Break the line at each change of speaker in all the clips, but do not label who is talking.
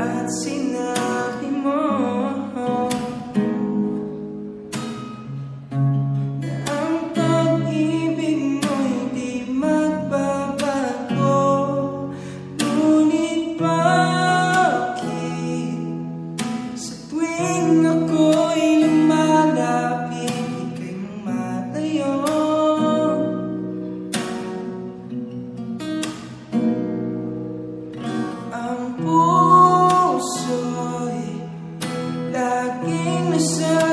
I'd see Tuwing ako'y lumalapit, ika'y lumalayo Ang puso'y laging nasa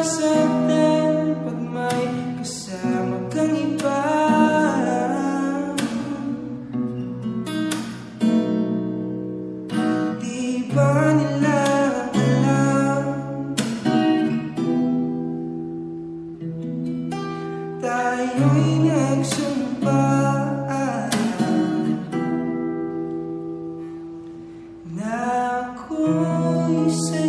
tayo'y nagsumpaan na ako'y sa'yo.